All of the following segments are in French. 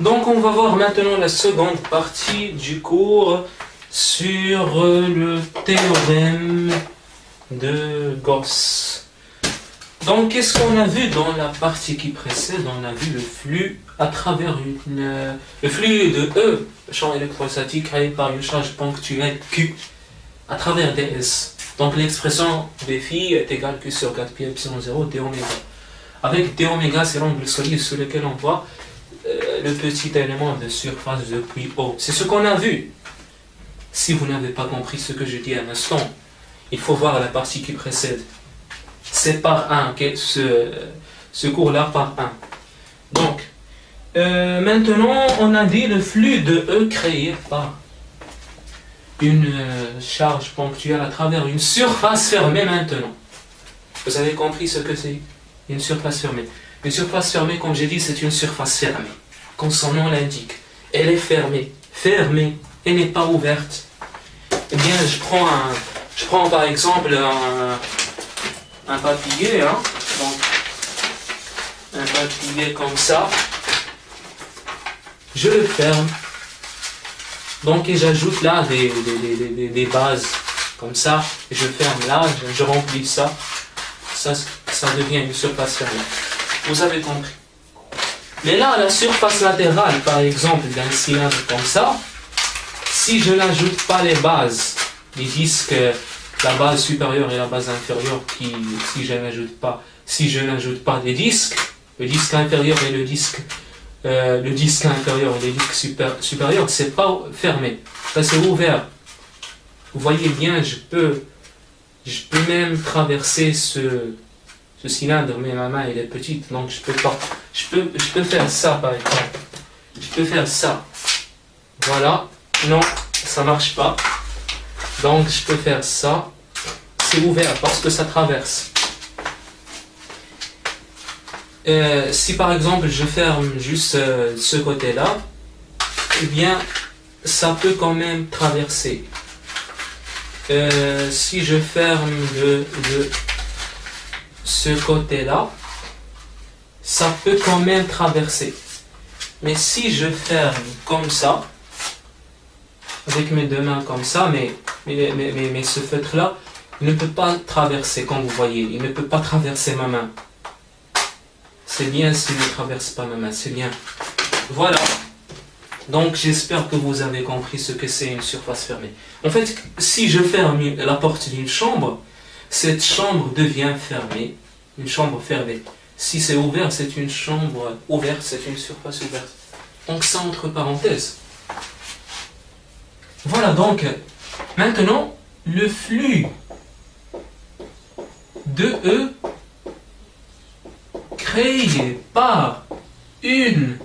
Donc on va voir maintenant la seconde partie du cours sur euh, le théorème de Gauss. Donc qu'est-ce qu'on a vu dans la partie qui précède? On a vu le flux à travers une, euh, le flux de E, champ électrostatique créé par une charge ponctuelle Q à travers ds. Donc l'expression phi est égale Q sur 4 pi epsilon 0 d oméga. Avec d oméga, c'est l'angle solide sur lequel on voit petit élément de surface depuis haut. C'est ce qu'on a vu. Si vous n'avez pas compris ce que je dis à l'instant, il faut voir la partie qui précède. C'est par 1, ce, ce cours-là par 1. Donc, euh, maintenant, on a dit le flux de E créé par une euh, charge ponctuelle à travers une surface fermée maintenant. Vous avez compris ce que c'est? Une surface fermée. Une surface fermée, comme j'ai dit, c'est une surface fermée. Comme son nom l'indique. Elle est fermée. Fermée. Elle n'est pas ouverte. Eh bien, je prends, un, je prends par exemple un, un papier. Hein, un papier comme ça. Je le ferme. Donc, j'ajoute là des, des, des, bases comme ça. je ferme là, je, je remplis ça. Ça, ça devient une surface fermée. Vous avez compris. Mais là, la surface latérale, par exemple, d'un cylindre comme ça, si je n'ajoute pas les bases, les disques, la base supérieure et la base inférieure, qui, si je n'ajoute pas, si je n'ajoute pas des disques, le disque inférieur et le disque, euh, le disque supérieur, c'est pas fermé, ça c'est ouvert. Vous voyez bien, je peux même traverser ce, ce cylindre, mais ma main elle est petite, donc je peux pas. Je peux, je peux faire ça par exemple. Je peux faire ça. Voilà. Non, ça marche pas. Donc je peux faire ça. C'est ouvert parce que ça traverse. Euh, si par exemple je ferme juste euh, ce côté-là, eh bien ça peut quand même traverser. Euh, si je ferme le, le ce côté-là, ça peut quand même traverser. Mais si je ferme comme ça, avec mes deux mains comme ça, mais, mais, mais, mais, ce feutre-là ne peut pas traverser, comme vous voyez. Il ne peut pas traverser ma main. C'est bien s'il ne traverse pas ma main, c'est bien. Voilà. Donc j'espère que vous avez compris ce que c'est une surface fermée. En fait, si je ferme la porte d'une chambre, cette chambre devient fermée, une chambre fermée. Si c'est ouvert, c'est une chambre ouverte, c'est une surface ouverte. Donc ça entre parenthèses. Voilà donc, maintenant, le flux de E créé par une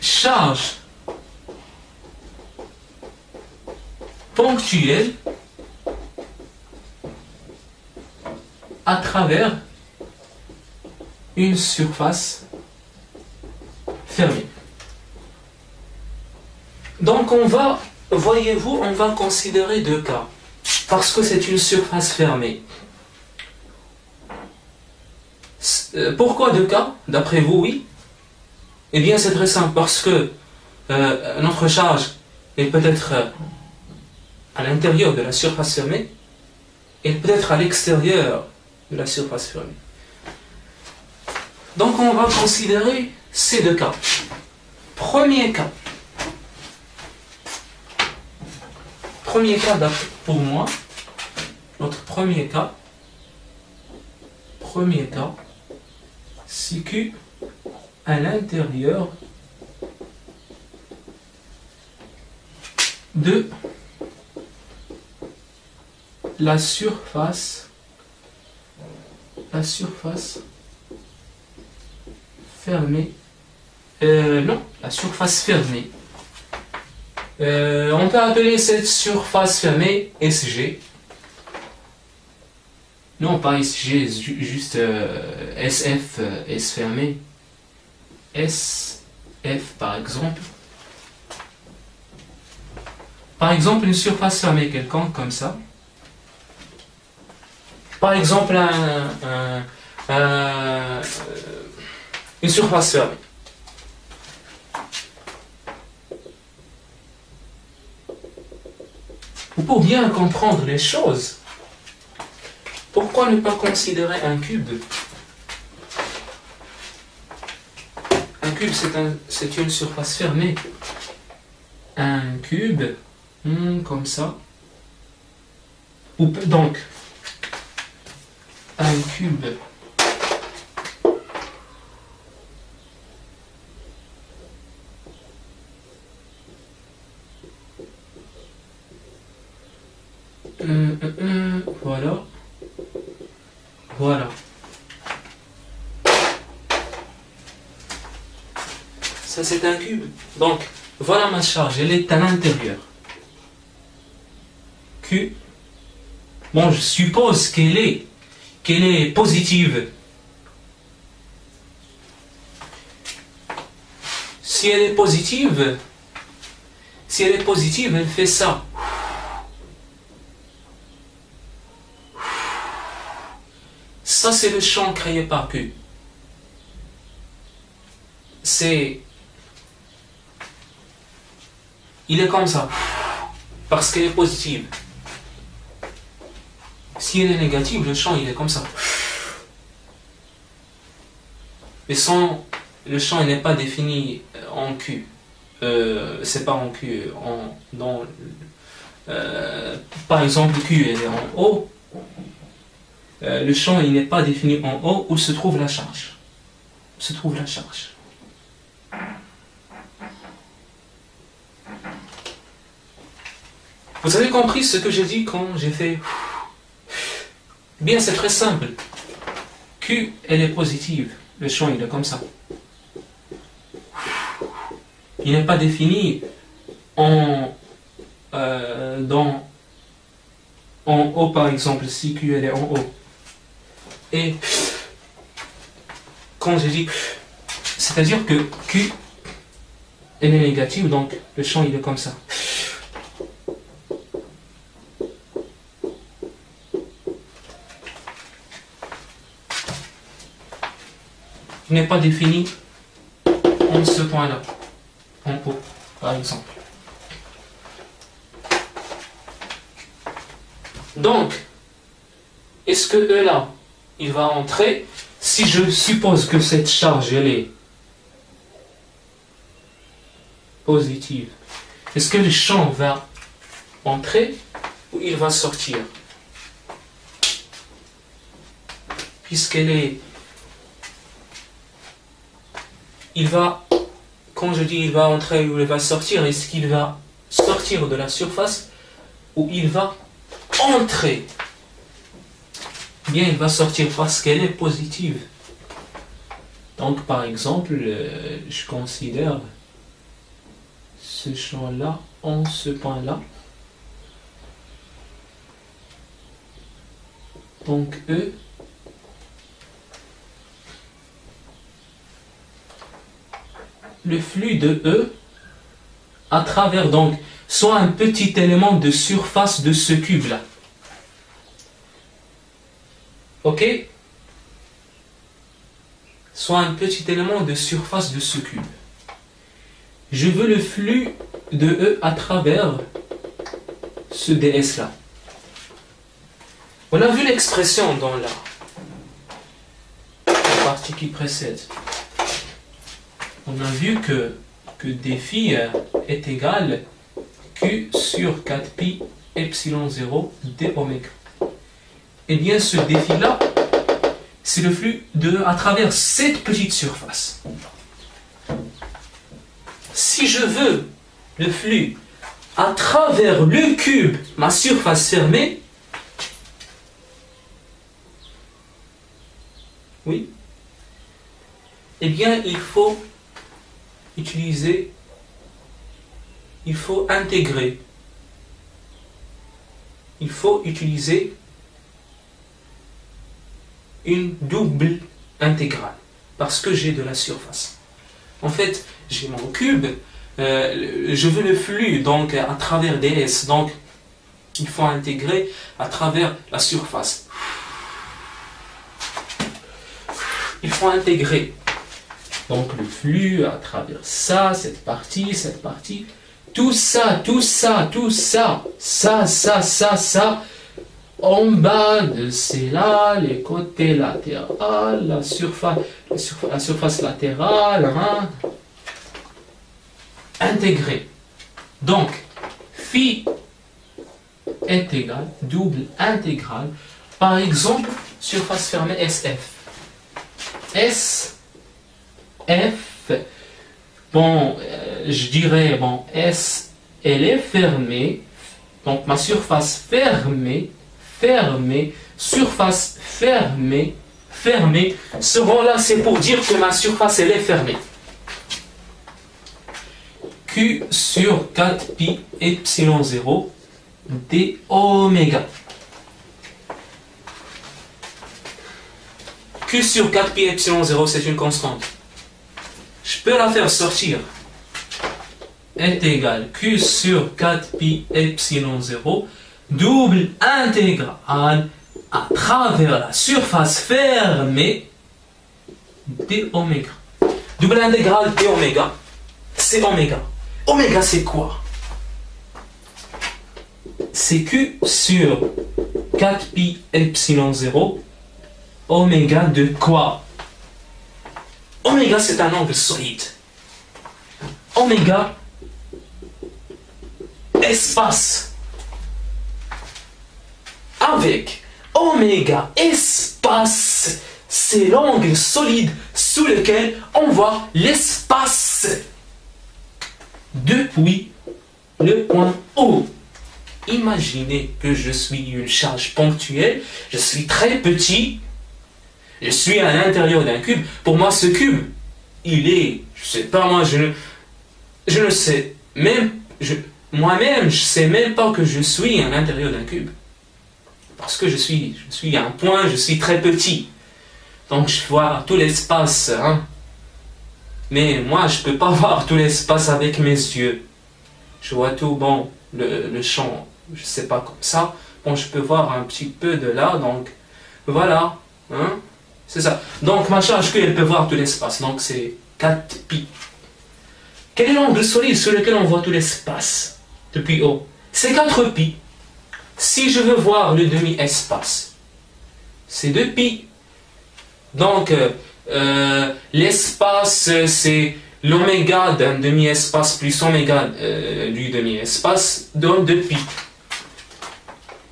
charge ponctuelle à travers une surface fermée. Donc on va, voyez-vous, on va considérer deux cas. Parce que c'est une surface fermée. Euh, pourquoi deux cas? D'après vous, oui Eh bien, c'est très simple. Parce que euh, notre charge est peut-être euh, à l'intérieur de la surface fermée et peut-être à l'extérieur de la surface fermée. Donc on va considérer ces deux cas. Premier cas. Premier cas pour moi. Notre premier cas. Premier cas. Si Q à l'intérieur de la surface surface fermée. Euh, non, la surface fermée. Euh, on peut appeler cette surface fermée SG. Non, pas SG, juste euh, SF, S fermé. SF par exemple. Par exemple, une surface fermée quelconque comme ça. Par exemple, une surface fermée. Pour bien comprendre les choses, pourquoi ne pas considérer un cube? Un cube, c'est une surface fermée. Un cube, hmm, comme ça. Donc, cube hum, hum, voilà. Voilà. Ça, c'est un cube. Donc, voilà ma charge. Elle est à l'intérieur. Q. Bon, je suppose qu'elle est, qu'elle est positive. Si elle est positive, si elle est positive, elle fait ça. Ça, c'est le champ créé par Q. C'est... Il est comme ça. Parce qu'elle est positive. Si elle est négative, le champ, il est comme ça. Mais sans... Le champ, n'est pas défini en Q. Euh, c'est pas en Q. En, dans, euh, par exemple, Q, est en haut. Euh, le champ il n'est pas défini en haut où se trouve la charge. Où se trouve la charge. Vous avez compris ce que j'ai dit quand j'ai fait Bien, c'est très simple. Q, elle est positive. Le champ, il est comme ça. Il n'est pas défini en, euh, dans, en haut, par exemple, si Q, elle est en haut. Et quand je dis c'est-à-dire que Q est négative, donc le champ il est comme ça. Il n'est pas défini. En ce point-là, en haut, par exemple. Donc, est-ce que E là, il va entrer, si je suppose que cette charge, elle est positive, est-ce que le champ va entrer ou il va sortir? Puisqu'elle est... Il va, quand je dis il va entrer ou il va sortir, est-ce qu'il va sortir de la surface ou il va entrer? Bien, il va sortir parce qu'elle est positive. Donc, par exemple, euh, je considère ce champ-là en ce point-là. Donc, E le flux de E à travers donc soit un petit élément de surface de ce cube-là. OK? Soit un petit élément de surface de ce cube. Je veux le flux de E à travers ce DS-là. On a vu l'expression dans la, partie qui précède. On a vu que, que défi est égal Q sur 4pi epsilon 0 d oméga. Eh bien, ce défi-là, c'est le flux de à travers cette petite surface. Si je veux le flux à travers le cube, ma surface fermée, oui, eh bien, il faut il faut intégrer, il faut utiliser une double intégrale parce que j'ai de la surface. En fait, j'ai mon cube, euh, je veux le flux donc à travers ds, donc il faut intégrer à travers la surface. Il faut intégrer donc le flux à travers ça, cette partie, cette partie, tout ça, tout ça, tout ça, ça, ça, ça, ça, en bas de c'est là, les côtés latéraux, la surface, la surface, latérale, hein, intégré. Donc, phi est égal, double intégrale, par exemple, surface fermée SF. S, F, bon, euh, je dirais, bon, S, elle est fermée, donc ma surface fermée, fermée, surface fermée, fermée, ce rond-là, c'est pour dire que ma surface, elle est fermée. Q sur 4 pi epsilon 0 d oméga. Q sur 4 pi epsilon 0, c'est une constante. Je peux la faire sortir. Est égal Q sur 4 pi epsilon 0, double intégrale à travers la surface fermée d oméga. Double intégrale d oméga, c'est oméga. Oméga, c'est quoi? C'est Q sur 4 pi epsilon 0 oméga de quoi? Oméga, c'est un angle solide. Oméga, espace. Avec oméga, espace, c'est l'angle solide sous lequel on voit l'espace depuis le point O. Imaginez que je suis une charge ponctuelle, je suis très petit, je suis à l'intérieur d'un cube. Pour moi, ce cube, il est, je sais pas moi, je ne, je ne sais même, moi-même, je sais même pas que je suis à l'intérieur d'un cube. Parce que je suis, je suis un point, je suis très petit. Donc je vois tout l'espace. Hein. Mais moi, je peux pas voir tout l'espace avec mes yeux. Je vois tout, bon, le, le champ, je sais pas comme ça. Bon, je peux voir un petit peu de là, donc voilà. Hein. C'est ça. Donc ma charge Q, elle peut voir tout l'espace? Donc c'est 4 pi. Quel est l'angle solide sur lequel on voit tout l'espace depuis haut? C'est 4 pi. Si je veux voir le demi-espace, c'est 2 pi. Donc euh, euh, l'espace, c'est l'oméga d'un demi-espace plus oméga euh, du demi-espace donne 2 pi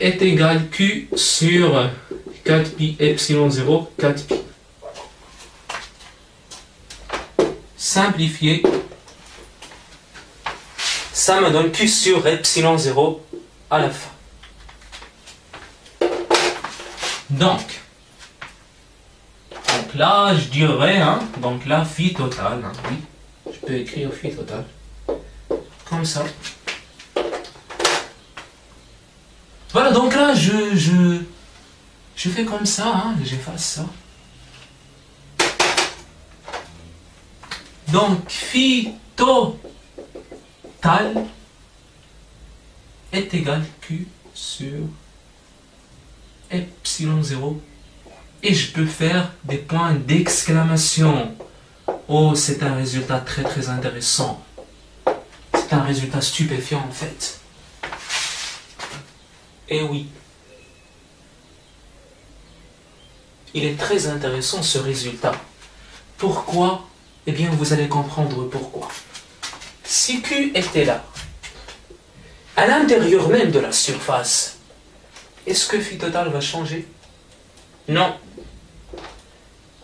est égal Q sur 4 pi epsilon 0, 4 pi. Simplifié, ça me donne Q sur epsilon 0 à la fin. Donc, donc là, je dirais, hein, donc là, phi total, hein, je peux écrire phi total, comme ça. Voilà, donc là, je, je, je fais comme ça, hein, j'efface ça. Donc, phi total est égal Q sur epsilon 0 et je peux faire des points d'exclamation. Oh, c'est un résultat très très intéressant. C'est un résultat stupéfiant en fait. Eh oui. Il est très intéressant ce résultat. Pourquoi? Eh bien, vous allez comprendre pourquoi. Si Q était là, à l'intérieur même de la surface, est-ce que phi total va changer? Non.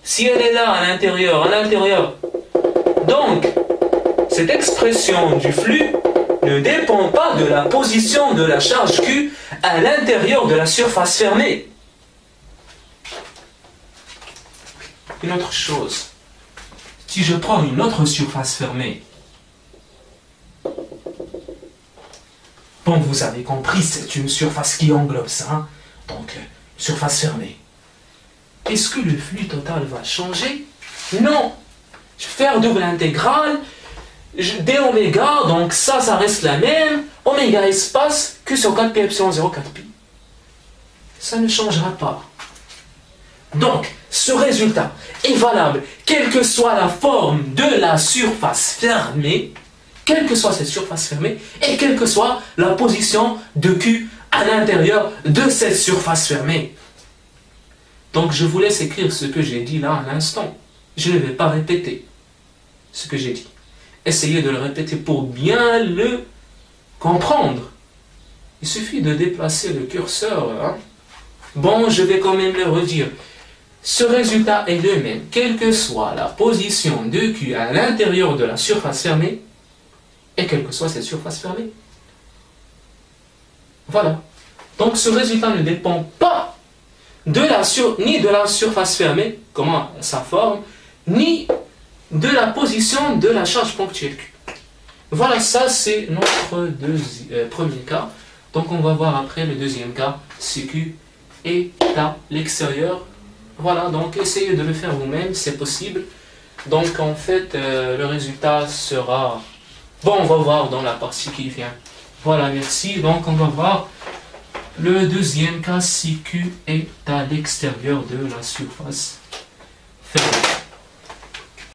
Si elle est là, à l'intérieur, à l'intérieur, donc, cette expression du flux ne dépend pas de la position de la charge Q à l'intérieur de la surface fermée. Une autre chose, si je prends une autre surface fermée, bon, vous avez compris, c'est une surface qui englobe ça, hein. donc surface fermée. Est-ce que le flux total va changer? Non. Je faire double intégrale, d oméga, donc ça, ça reste la même, oméga espace, Q sur 4 pi epsilon 0, 4 pi. Ça ne changera pas. Donc, ce résultat est valable, quelle que soit la forme de la surface fermée, quelle que soit cette surface fermée, et quelle que soit la position de Q à l'intérieur de cette surface fermée. Donc je vous laisse écrire ce que j'ai dit là à l'instant. Je ne vais pas répéter ce que j'ai dit. Essayez de le répéter pour bien le comprendre. Il suffit de déplacer le curseur. Hein. Bon, je vais quand même le redire. Ce résultat est le même, quelle que soit la position de Q à l'intérieur de la surface fermée, et quelle que soit cette surface fermée. Voilà. Donc ce résultat ne dépend pas de la ni de la surface fermée, comment sa forme, ni de la position de la charge ponctuelle Q. Voilà, ça c'est notre euh, premier cas. Donc on va voir après le deuxième cas, si Q est à l'extérieur. Voilà, donc essayez de le faire vous-même, c'est possible. Donc en fait, euh, le résultat sera... Bon, on va voir dans la partie qui vient. Voilà, merci. Donc on va voir le deuxième cas si Q est à l'extérieur de la surface fermée.